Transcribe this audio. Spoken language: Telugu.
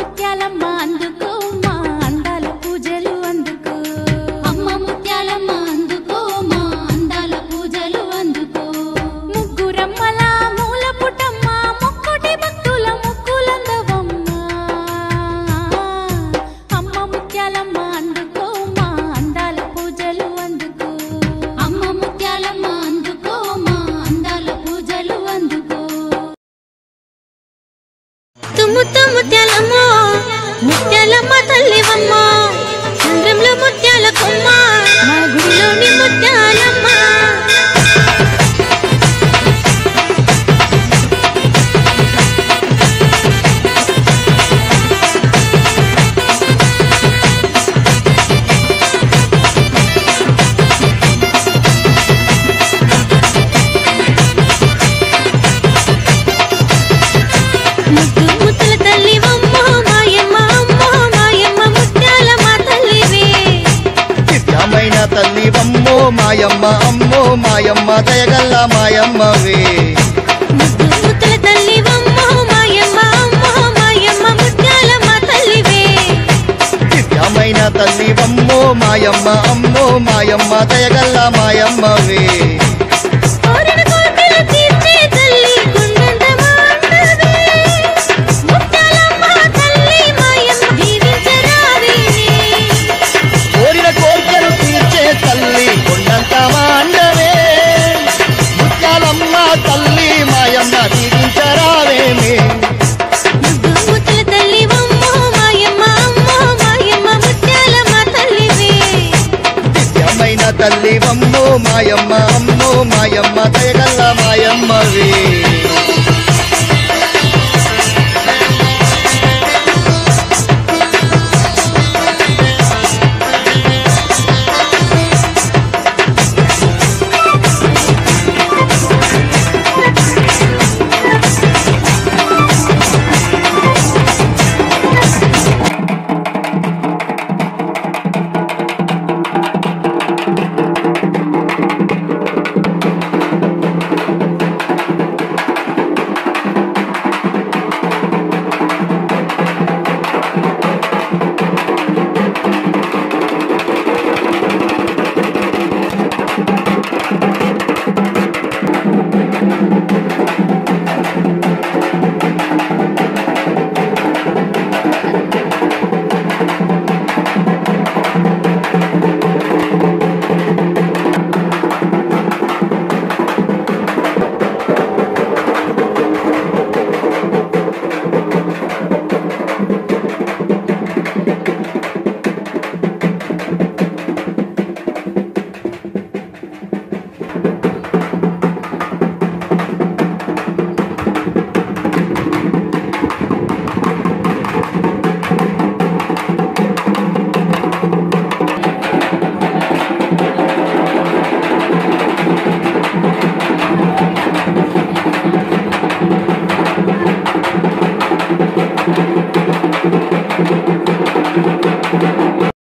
ముత్యాలమ్మ అందుకో ముత్యాలమ్మ ముత్యాలమ్మ తల్లివమ్మ చంద్రంలో ముత్యాల కొమ్మ మా గుడిలోని ముత్యాలమ్మ. ముద్దు ముద్దుల దివ్యమైన తల్లివమ్మో మాయమ్మ అమ్మో మాయమ్మ దయగల్ల మాయమ్మవే. మాయమ్మ అమ్మ మాయమ్మ అమ్మో మాయమ్మ దయగల్ల మాయమ్మవే. అమ్మో మాయమ్మ అమ్మో మాయమ్మ దయగల్ల మాయమ్మవే.